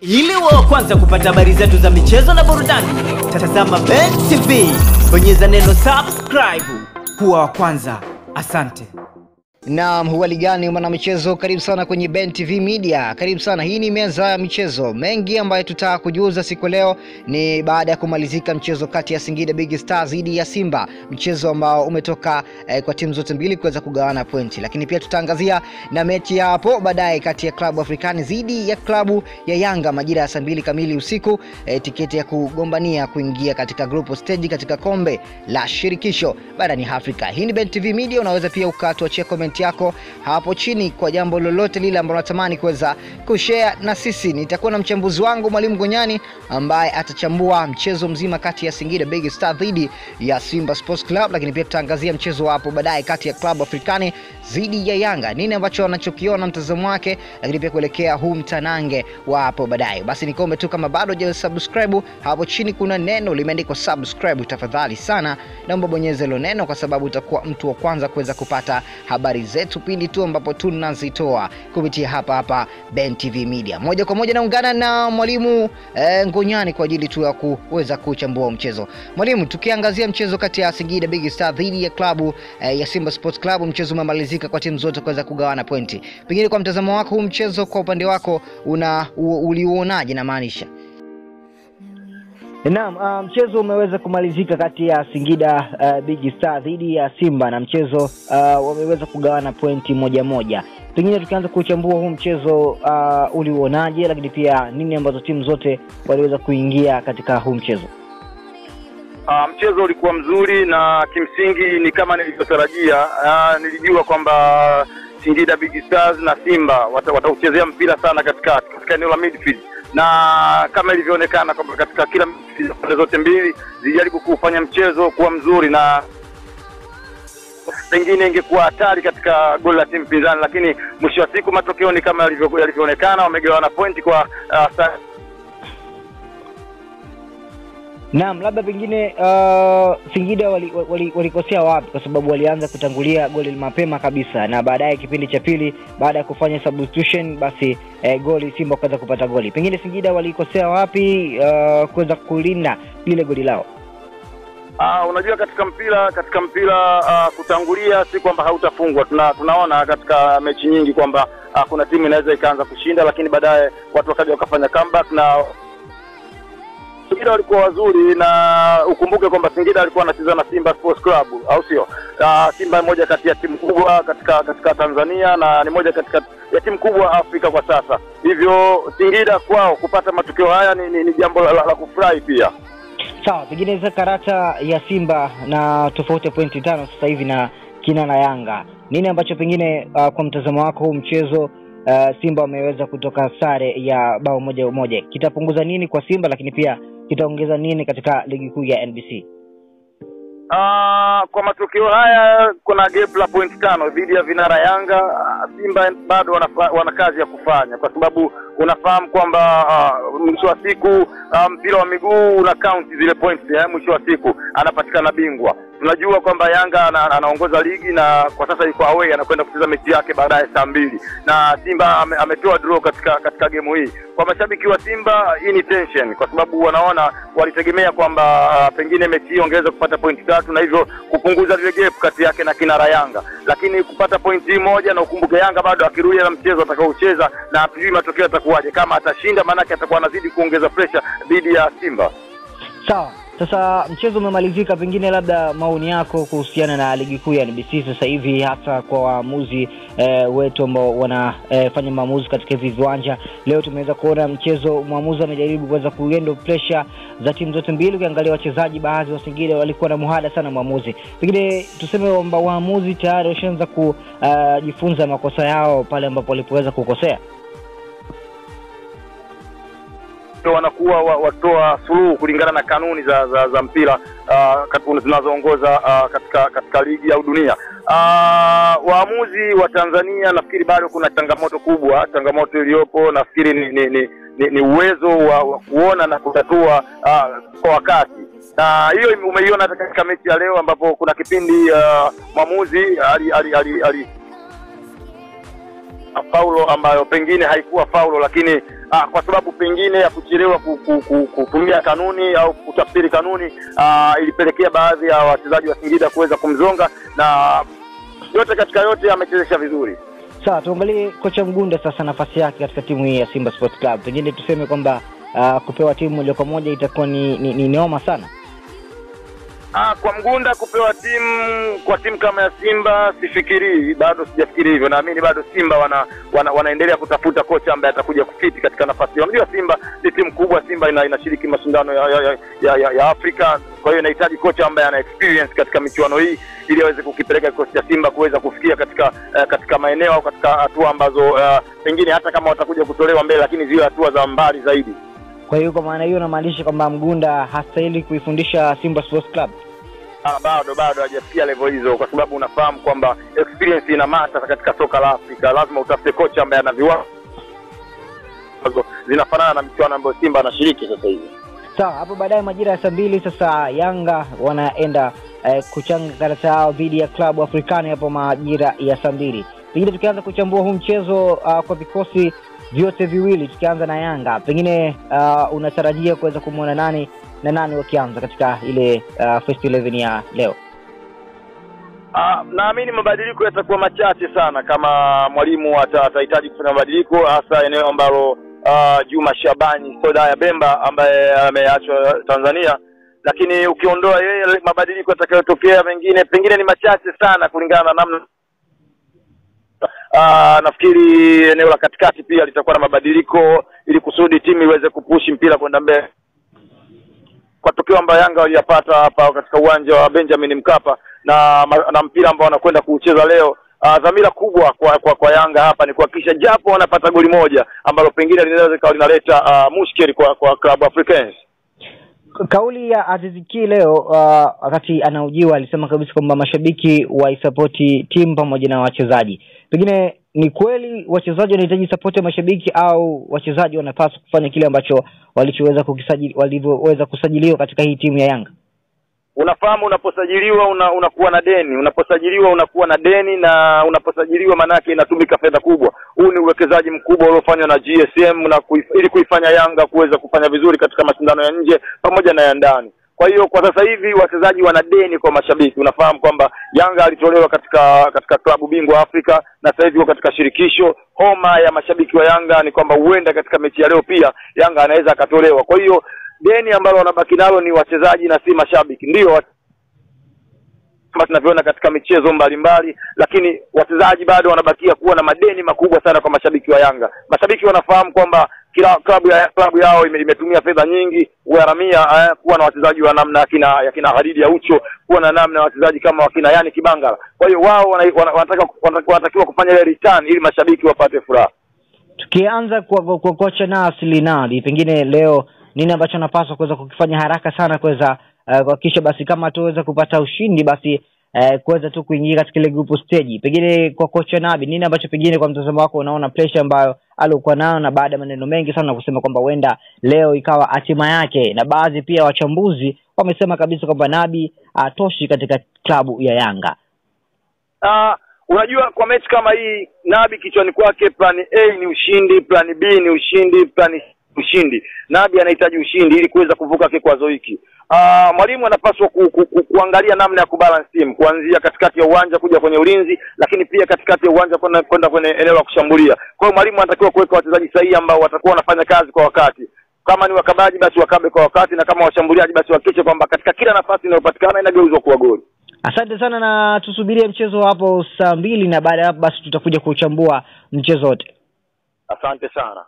Ili wa kwanza kupata habari zetu za michezo na burudani, tazama Ben TV, bonyeza neno subscribe kuwa wa kwanza. Asante. Naam, huhali gani mwanamichezo, karibu sana kwenye Ben TV Media, karibu sana. Hii ni meza ya michezo. Mengi ambayo tutaka kujuza siku leo ni baada ya kumalizika mchezo kati ya Singida Big Stars dhidi ya Simba, mchezo ambao umetoka eh, kwa timu zote mbili kuweza kugawana pointi, lakini pia tutaangazia na mechi ya hapo baadaye kati ya klabu Afrikani dhidi ya klabu ya Yanga majira ya saa mbili kamili usiku, eh, tiketi ya kugombania kuingia katika group stage katika kombe la shirikisho barani Afrika. Hii ni Ben TV Media, unaweza pia ukatuachia comment yako hapo chini kwa jambo lolote lile ambalo unatamani kuweza kushare na sisi. Nitakuwa na mchambuzi wangu Mwalimu Gonyani ambaye atachambua mchezo mzima kati ya Singida Big Star dhidi ya Simba Sports Club, lakini pia tutaangazia mchezo hapo baadaye kati ya klabu Afrikani dhidi ya Yanga, nini ambacho anachokiona mtazamo wake, lakini pia kuelekea huu mtanange wa hapo baadaye. Basi nikombe tu, kama bado hujasubscribe, hapo chini kuna neno limeandikwa subscribe, tafadhali sana naomba bonyeze hilo neno, kwa sababu utakuwa mtu wa kwanza kuweza kupata habari zetu pindi tu ambapo tunazitoa kupitia hapa hapa Ben TV Media. Moja kwa moja naungana na mwalimu e, Ngonyani kwa ajili tu ya kuweza kuchambua mchezo. Mwalimu, tukiangazia mchezo kati ya Singida Big Star dhidi ya klabu e, ya Simba Sports Club, mchezo umemalizika kwa timu zote kuweza kugawana pointi. Pengine kwa mtazamo wako, huu mchezo kwa upande wako una uliuonaje? Namaanisha Naam, uh, mchezo umeweza kumalizika kati ya Singida uh, Big Star dhidi ya Simba na mchezo uh, wameweza kugawana pointi moja moja. Pengine tukianza kuchambua huu mchezo uh, uliuonaje, lakini pia nini ambazo timu zote waliweza kuingia katika huu mchezo? Uh, mchezo ulikuwa mzuri na kimsingi ni kama nilivyotarajia. Uh, nilijua kwamba Singida Big Stars na Simba watauchezea wata mpira sana katika katika eneo la midfield na kama ilivyoonekana kwamba katika kila pande zote mbili zijaribu kufanya mchezo kuwa mzuri na pengine ingekuwa hatari katika goli la timu pinzani, lakini mwisho wa siku matokeo ni kama yalivyoonekana, wamegawana pointi kwa uh, Naam, labda pengine uh, Singida walikosea wali, wali wapi? Kwa sababu walianza kutangulia goli mapema kabisa, na baadaye kipindi cha pili, baada ya kufanya substitution, basi eh, goli Simba wakaweza kupata goli. Pengine Singida walikosea wapi uh, kuweza kulinda lile goli lao? Uh, unajua katika mpira katika mpira uh, kutangulia si kwamba hautafungwa. Tuna, tunaona katika mechi nyingi kwamba uh, kuna timu inaweza ikaanza kushinda, lakini baadaye watu wakaja wakafanya comeback na Singida walikuwa wazuri na ukumbuke kwamba Singida alikuwa anacheza na Simba Sports Club, au sio? Uh, Simba moja kati ya timu kubwa katika katika Tanzania na ni moja katika ya timu kubwa Afrika kwa sasa. Hivyo Singida kwao kupata matokeo haya ni, ni, ni jambo la, la, la kufurahi pia. Sawa, pengine za karata ya Simba na tofauti ya pointi tano sasa hivi na kina na Yanga, nini ambacho pengine uh, kwa mtazamo wako huu mchezo uh, Simba wameweza kutoka sare ya bao moja moja, kitapunguza nini kwa Simba, lakini pia kitaongeza nini katika ligi kuu ya NBC? Uh, kwa matokeo haya kuna gap la point tano dhidi ya vinara Yanga. Simba bado wana, kazi ya kufanya kwa sababu unafahamu kwamba uh, mwisho wa siku uh, mpira wa miguu una count zile points ya mwisho wa siku anapatikana bingwa. Tunajua kwamba Yanga ana, anaongoza ligi na kwa sasa yuko away, anakwenda kucheza mechi yake baadaye saa mbili na Simba ame, ametoa draw katika katika gemu hii. Kwa mashabiki wa Simba hii ni tension, kwa sababu wanaona walitegemea kwamba uh, pengine mechi hii wangeweza kupata pointi tatu na hivyo kupunguza lile gap kati yake na kinara Yanga, lakini kupata pointi moja, na ukumbuke Yanga bado akirudia na mchezo atakaocheza, na hatujui matokeo yatakuwaje. Kama atashinda, maanake atakuwa anazidi kuongeza pressure dhidi ya Simba. Sawa. Sasa mchezo umemalizika, pengine labda maoni yako kuhusiana na ligi kuu ya NBC sasa hivi, hasa kwa waamuzi eh, wetu ambao wanafanya eh, maamuzi katika hivi viwanja. Leo tumeweza kuona mchezo, mwamuzi amejaribu kuweza kuendo pressure za timu zote mbili. Ukiangalia wachezaji baadhi wa Singida walikuwa na muhada sana mwamuzi, pengine tuseme kwamba waamuzi tayari washaanza kujifunza uh, makosa yao pale ambapo walipoweza kukosea wanakuwa watoa suluhu kulingana na kanuni za za, za mpira uh, zinazoongoza uh, katika katika ligi au dunia. Uh, waamuzi wa Tanzania nafikiri bado kuna changamoto kubwa. Changamoto iliyopo nafikiri ni ni, ni, ni, ni uwezo wa, wa kuona na kutatua uh, kwa wakati na hiyo umeiona hata katika mechi ya leo ambapo kuna kipindi uh, mwamuzi ali, ali, ali, ali faulo ambayo pengine haikuwa faulo, lakini ah, kwa sababu pengine ya kuchelewa ku- ku- ku- kutumia kanuni au kutafsiri kanuni aa, ilipelekea baadhi ya wachezaji wa Singida kuweza kumzonga na yote katika yote amechezesha vizuri. Sawa, tuangalie kocha Mgunda sasa, nafasi yake katika timu hii ya Simba Sports Club. Pengine tuseme kwamba uh, kupewa timu moja kwa moja itakuwa ni, ni, ni noma sana. Ah, kwa Mgunda kupewa timu kwa timu kama ya Simba sifikirii, bado sijafikiri hivyo. Naamini bado Simba wana, wana wanaendelea kutafuta kocha ambaye atakuja kufiti katika nafasi hiyo. Unajua Simba ni timu kubwa, Simba ina, inashiriki mashindano ya, ya, ya, ya, ya, Afrika, kwa hiyo inahitaji kocha ambaye ana experience katika michuano hii ili aweze kukipeleka kikosi cha Simba kuweza kufikia katika uh, katika maeneo au katika hatua ambazo uh, pengine hata kama watakuja kutolewa mbele, lakini ziwe hatua za mbali zaidi. Kwa hiyo kwa maana hiyo namaanisha kwamba Mgunda hastahili kuifundisha Simba Sports Club. Ah, bado bado hajafikia levo hizo, kwa sababu unafahamu kwamba experience ina mata katika soka la Afrika. Lazima utafute kocha ambaye ana viwango zinafanana na michuano ambayo Simba anashiriki sasa hivi. Sawa, hapo baadaye majira ya saa mbili sasa Yanga wanaenda eh, kuchanga karata yao dhidi ya klabu Afrikani hapo majira ya saa mbili. Pengine tukianza kuchambua huu mchezo uh, kwa vikosi vyote viwili, tukianza na Yanga, pengine uh, unatarajia kuweza kumwona nani na nani wakianza katika ile uh, first 11 ya leo? Ah, naamini mabadiliko yatakuwa machache sana kama mwalimu atahitaji kufanya mabadiliko, hasa eneo ambalo ah, Juma Shabani Soda ya Bemba ambaye ameachwa Tanzania, lakini ukiondoa yeye, mabadiliko yatakayotokea mengine pengine ni machache sana kulingana na namna Ah, nafikiri eneo la katikati pia litakuwa na mabadiliko ili kusudi timu iweze kupushi mpira kwenda mbele kwa tukio ambayo Yanga waliyapata hapa katika uwanja wa Benjamin Mkapa na na mpira ambao wanakwenda kuucheza leo. Uh, dhamira kubwa kwa, kwa kwa Yanga hapa ni kuhakikisha japo wanapata goli moja ambalo pengine linaweza likawa linaleta uh, mushkeli kwa kwa Club Africans. Kauli ya Aziz Ki leo uh, wakati anaujiwa alisema kabisa kwamba mashabiki waisapoti timu pamoja na wachezaji. Pengine ni kweli wachezaji wanahitaji sapoti ya mashabiki au wachezaji wanapaswa kufanya kile ambacho walichoweza walivyoweza kusajiliwa katika hii timu ya Yanga? Unafahamu, unaposajiliwa una, unakuwa na deni, unaposajiliwa unakuwa na deni, na unaposajiliwa maanake inatumika fedha kubwa. Huu ni uwekezaji mkubwa uliofanywa na GSM na kuif, ili kuifanya Yanga kuweza kufanya vizuri katika mashindano ya nje pamoja na ya ndani. Kwa hiyo kwa sasa hivi wachezaji wana deni kwa mashabiki. Unafahamu kwamba Yanga alitolewa katika katika klabu bingwa Afrika na sasa hivi katika shirikisho. Homa ya mashabiki wa Yanga ni kwamba huenda katika mechi ya leo pia Yanga anaweza akatolewa. Kwa hiyo deni ambalo wanabaki nalo ni wachezaji na si mashabiki, ndio kama tunavyoona katika michezo mbalimbali, lakini wachezaji bado wanabakia kuwa na madeni makubwa sana kwa mashabiki wa Yanga. Mashabiki wanafahamu kwamba kila klabu ya klabu yao ime, imetumia fedha nyingi uharamia eh, kuwa na wachezaji wa namna ya kina Hadidi ya Ucho, kuwa na namna ya wachezaji kama wakina Yani Kibangala. Kwa hiyo wao wana- wana- wanataka wanatakiwa kufanya ile return ili mashabiki wapate furaha. Tukianza kwa, kwa, kocha Nasri nadi pengine leo nini ambacho anapaswa kuweza kukifanya haraka sana kuweza uh, kuhakikisha basi kama tuweza kupata ushindi basi eh, kuweza tu kuingia katika ile group stage. Pengine kwa kocha Nabi, nini ambacho pengine kwa mtazamo wako unaona pressure ambayo alikuwa nayo, na baada ya maneno mengi sana kusema kwamba huenda leo ikawa hatima yake, na baadhi pia wachambuzi wamesema kabisa kwamba Nabi atoshi katika klabu ya Yanga. Ah, unajua kwa mechi kama hii Nabi kichwani kwake plan A ni ushindi, plan B ni ushindi, plan ushindi. Nabi anahitaji ushindi ili kuweza kuvuka kikwazo hiki. Uh, mwalimu anapaswa ku, ku, ku, kuangalia namna ya kubalance team kuanzia katikati ya uwanja kuja kwenye ulinzi, lakini pia katikati ya uwanja kwenda kwenda kwenye eneo la kushambulia. Kwa hiyo mwalimu anatakiwa kuweka wachezaji sahihi ambao watakuwa wanafanya kazi kwa wakati. Kama ni wakabaji basi wakabe kwa wakati, na kama washambuliaji basi wahakikishe kwamba katika kila nafasi inayopatikana inageuzwa kuwa goli. Asante sana na tusubirie mchezo hapo saa mbili, na baada ya hapo basi tutakuja kuchambua mchezo wote. Asante sana.